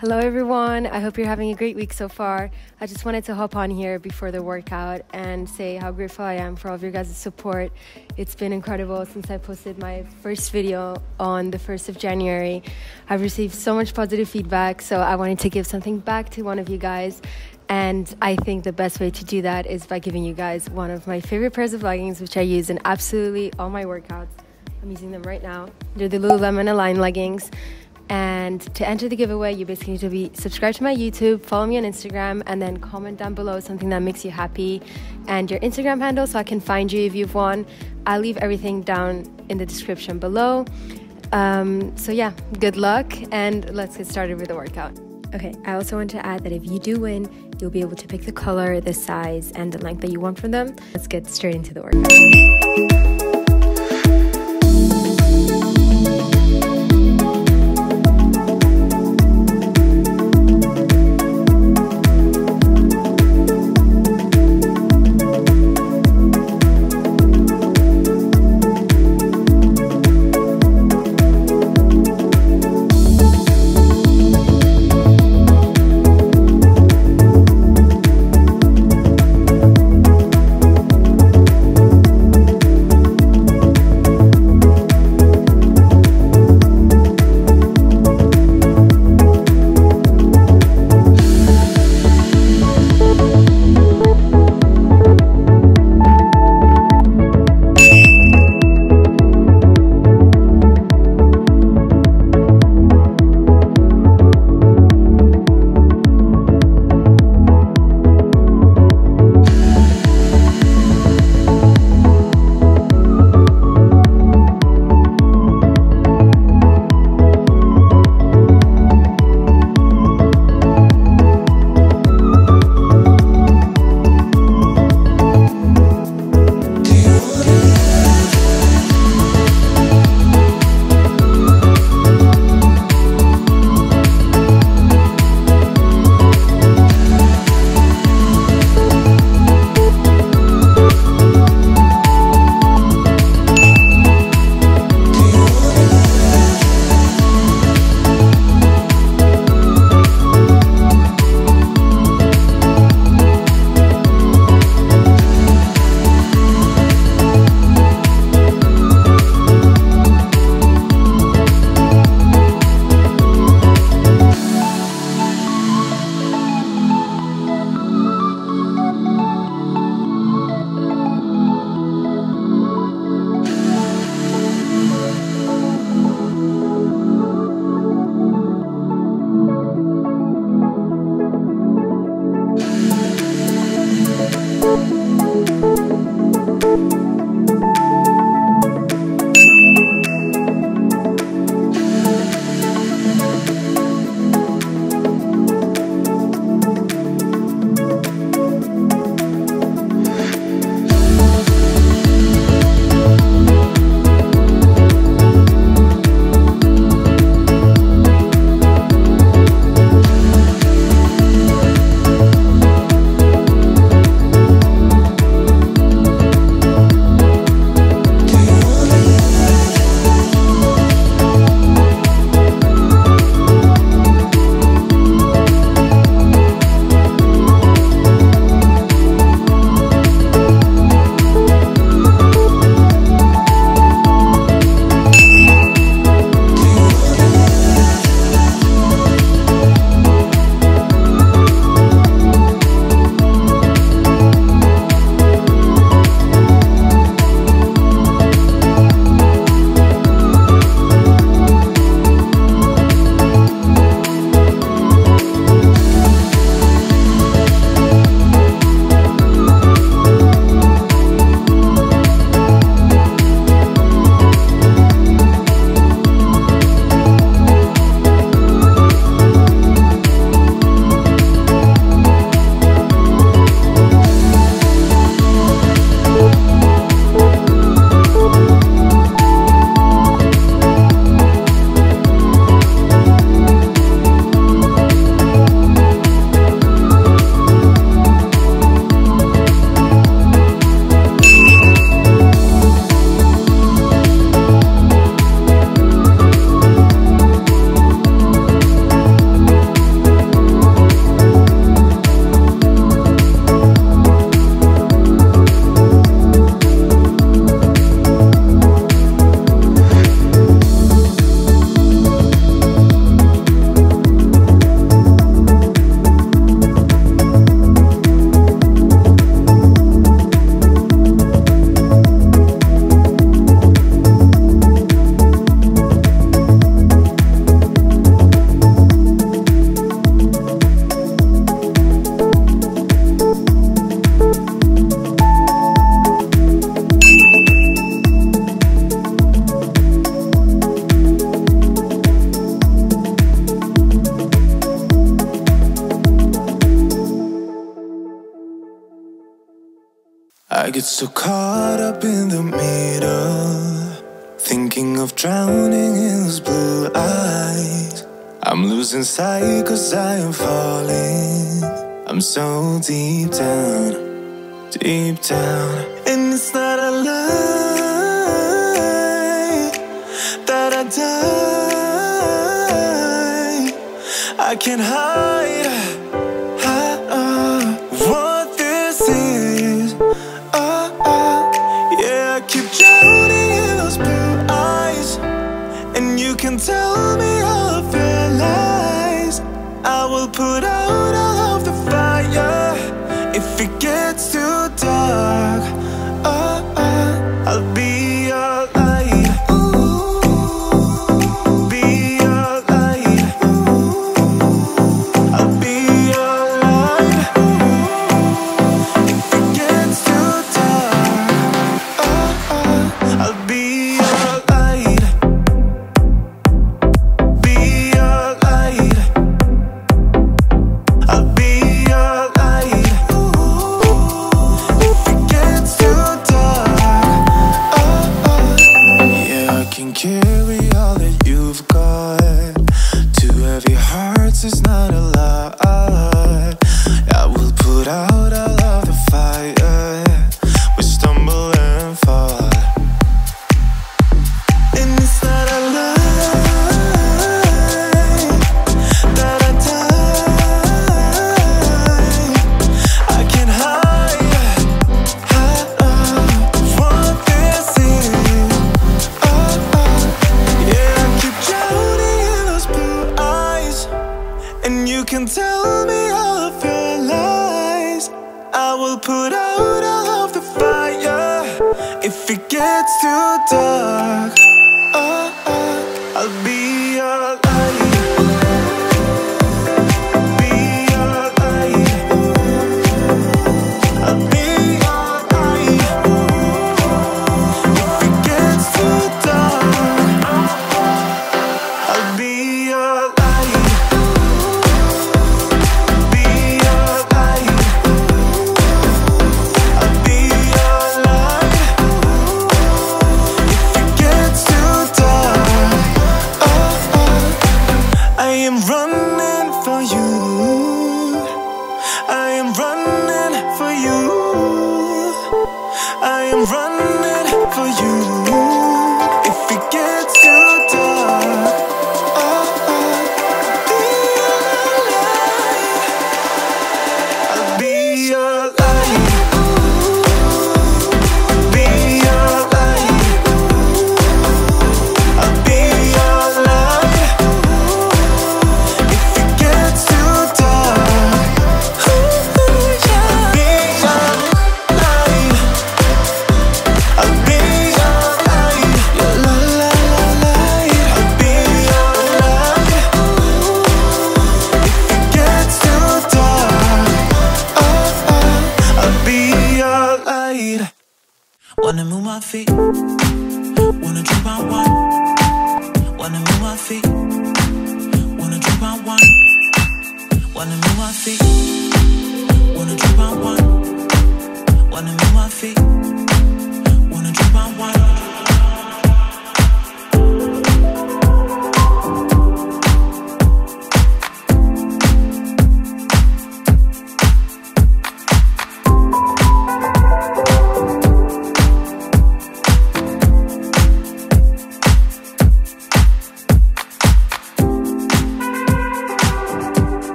Hello, everyone. I hope you're having a great week so far. I just wanted to hop on here before the workout and say how grateful I am for all of your guys' support. It's been incredible since I posted my first video on the 1st of January. I've received so much positive feedback, so I wanted to give something back to one of you guys. And I think the best way to do that is by giving you guys one of my favorite pairs of leggings, which I use in absolutely all my workouts. I'm using them right now. They're the Lululemon Align leggings. And to enter the giveaway, you basically need to be subscribed to my YouTube, follow me on Instagram, and then comment down below something that makes you happy and your Instagram handle so I can find you if you've won. I'll leave everything down in the description below. Um, so, yeah, good luck, and let's get started with the workout. Okay, I also want to add that if you do win, you'll be able to pick the color, the size, and the length that you want from them. Let's get straight into the workout.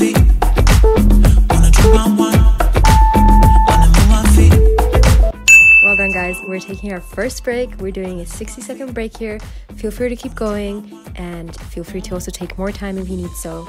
Well done guys, we're taking our first break. We're doing a 60 second break here. Feel free to keep going and feel free to also take more time if you need so.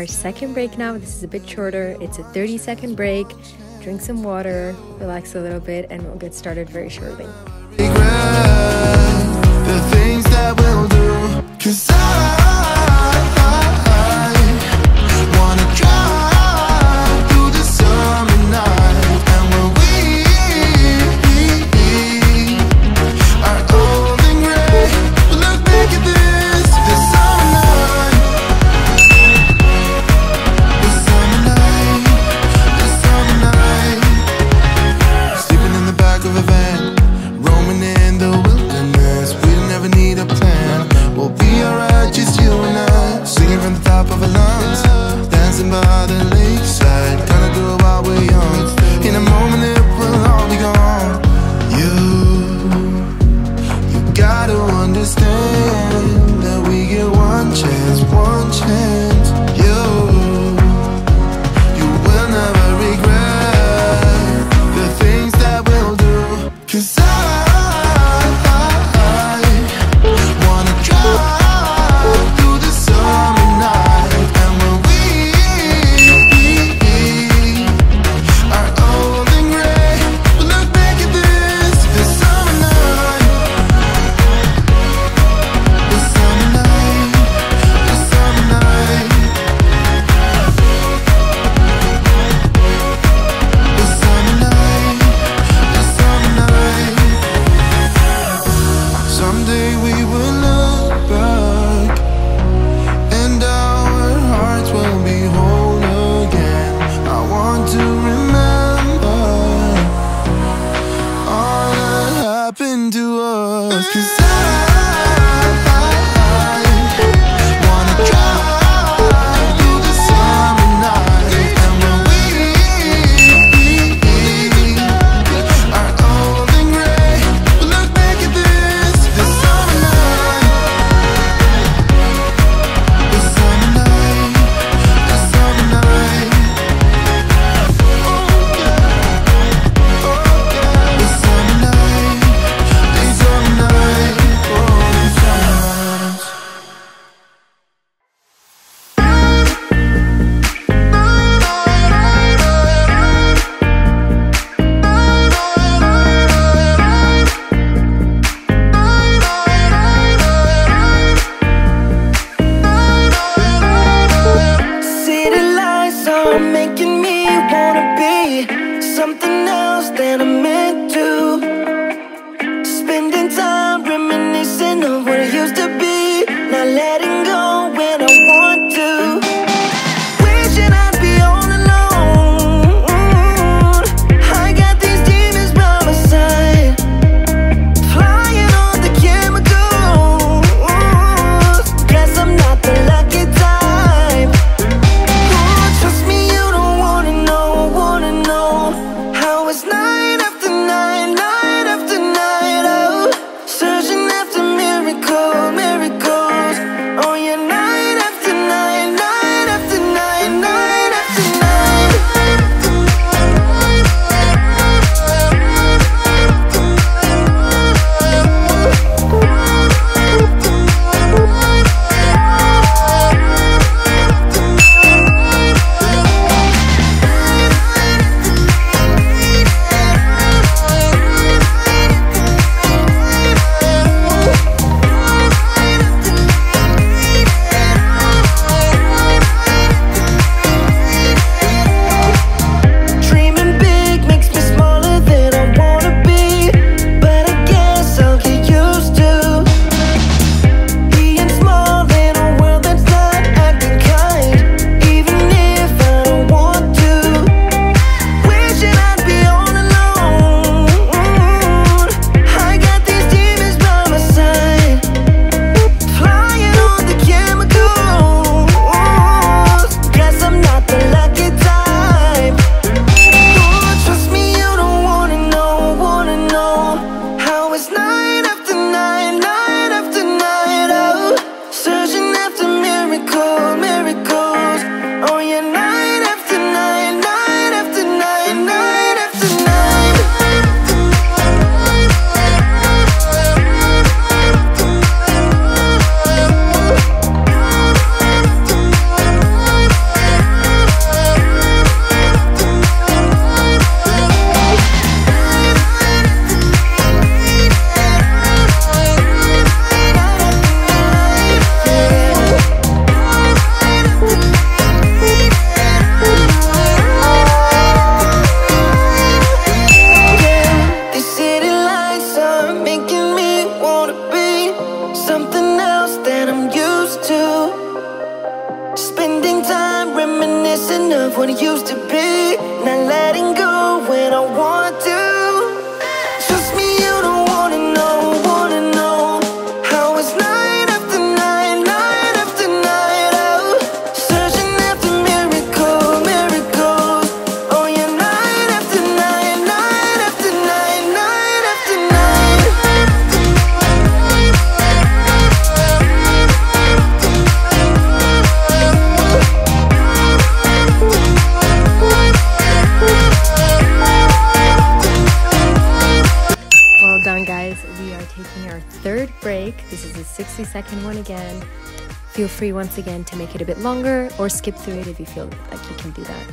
Our second break now. This is a bit shorter. It's a 30 second break. Drink some water, relax a little bit, and we'll get started very shortly. Cause I This is a 60 second one again. Feel free once again to make it a bit longer or skip through it if you feel like you can do that.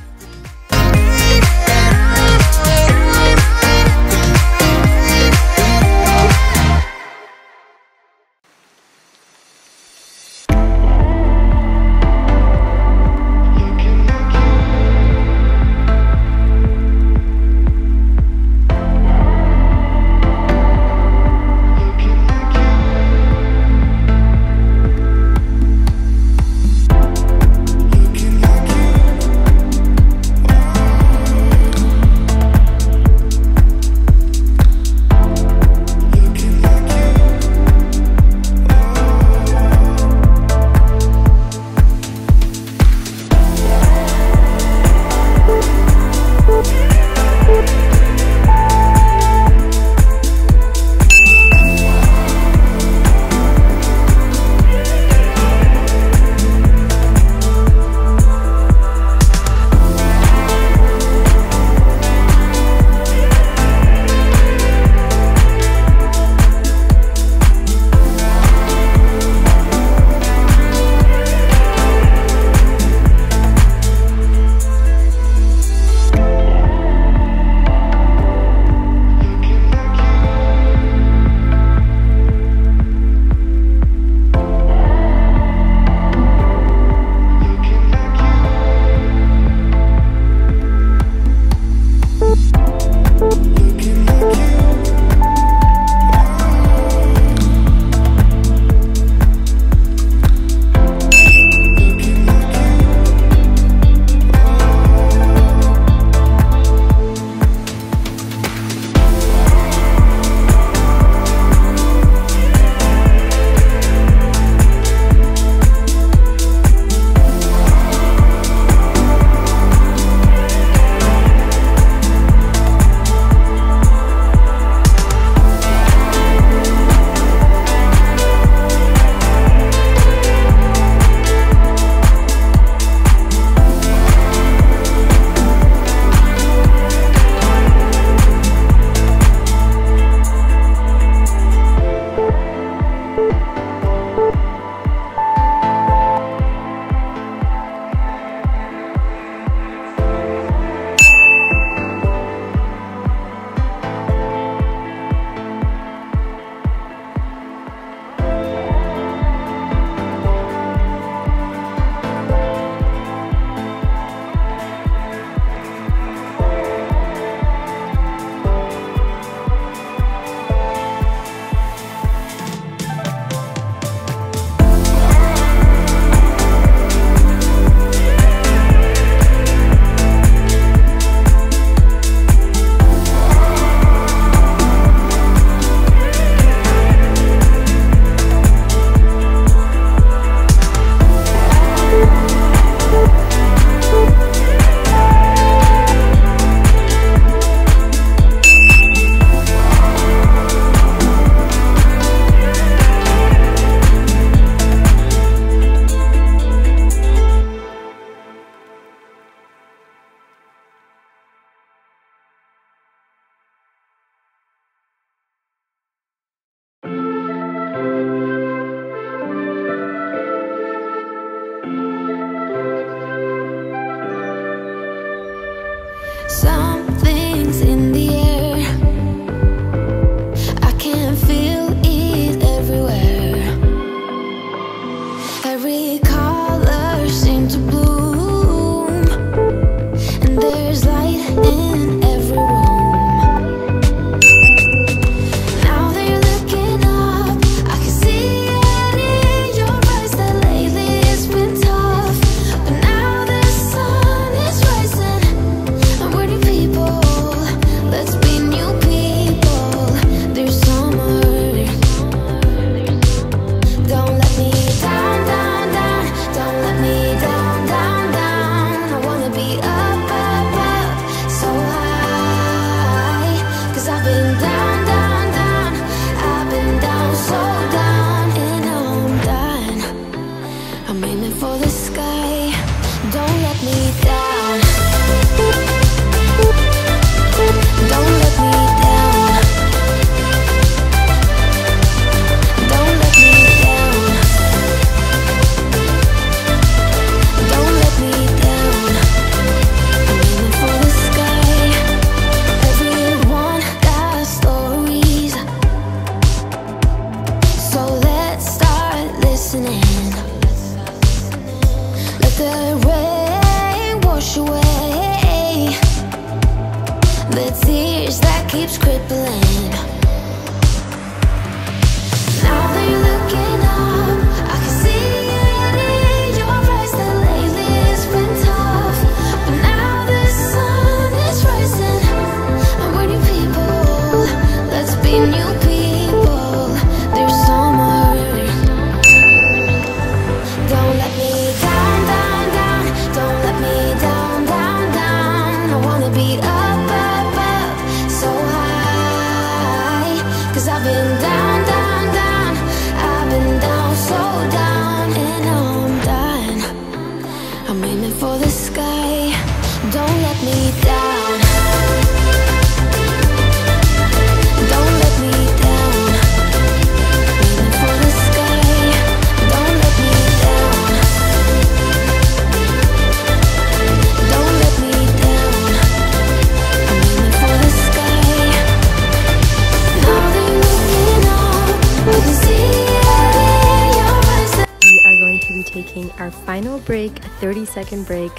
take a 30 second break.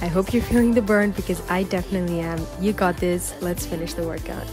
I hope you're feeling the burn because I definitely am. You got this. Let's finish the workout.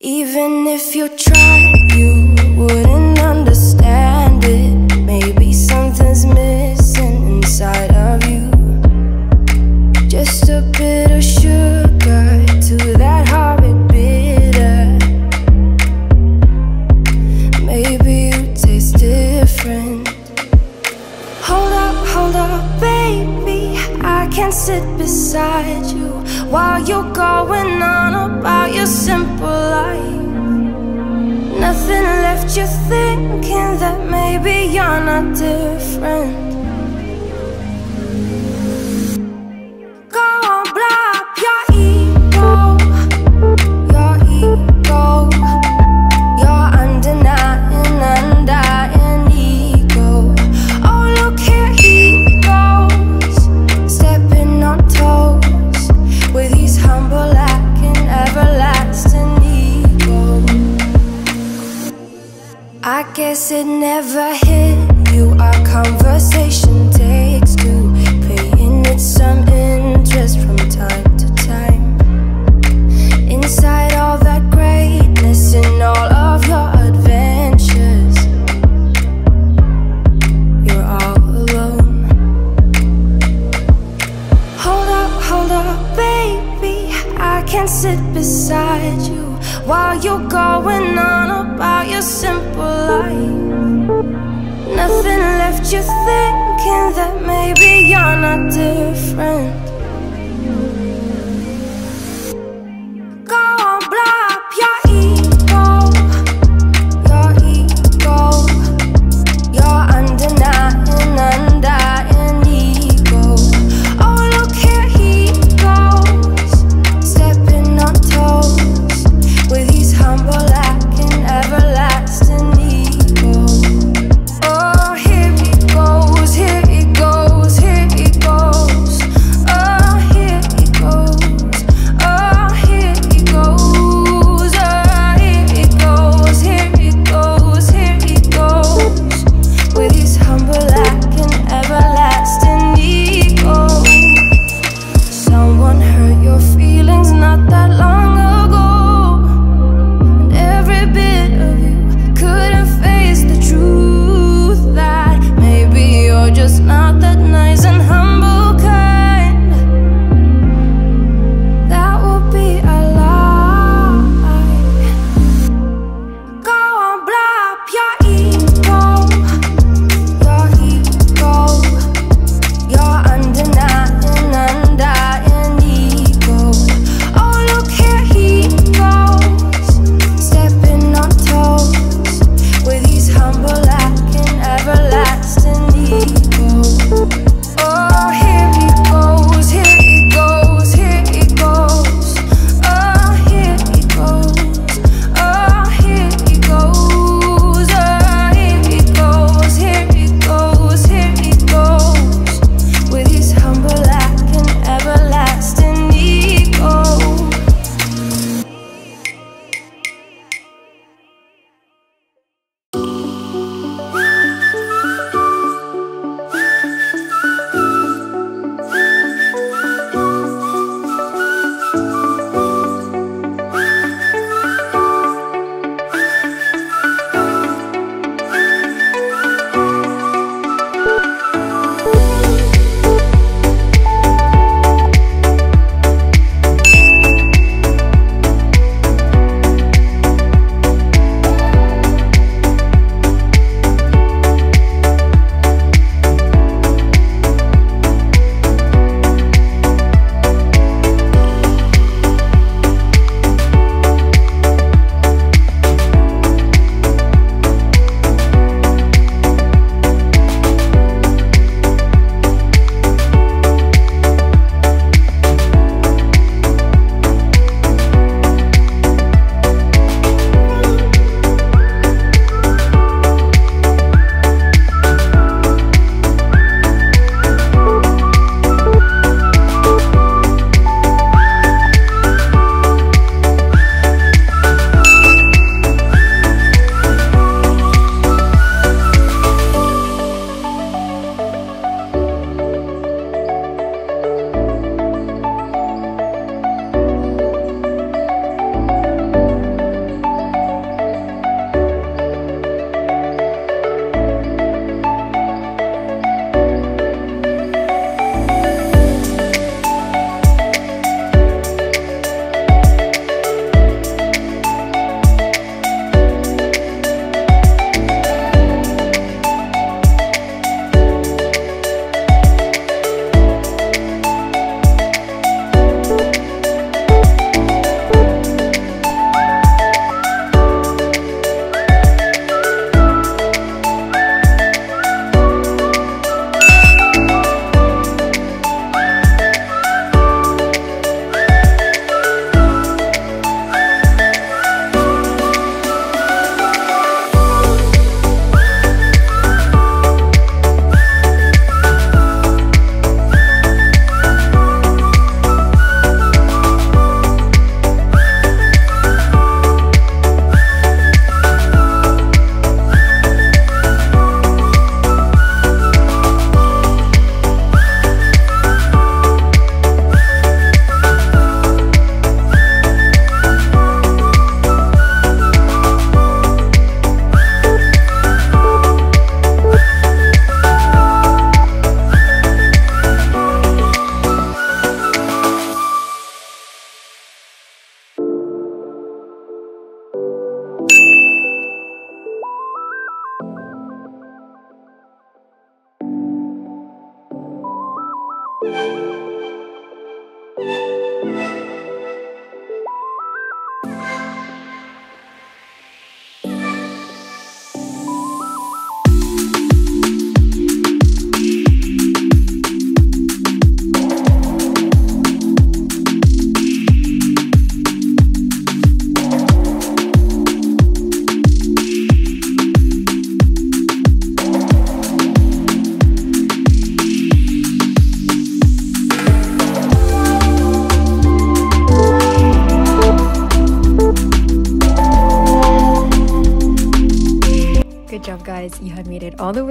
Even if you tried, you wouldn't understand it. Maybe something's missing inside of you. Just a bit of sugar to that horrid bitter. Maybe you taste different. Hold up, hold up, baby. I can sit beside you While you're going on about yourself. you're thinking that maybe you're not different?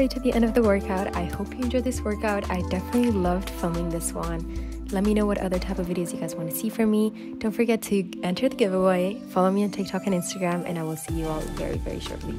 Way to the end of the workout. I hope you enjoyed this workout. I definitely loved filming this one. Let me know what other type of videos you guys want to see from me. Don't forget to enter the giveaway. Follow me on TikTok and Instagram, and I will see you all very, very shortly.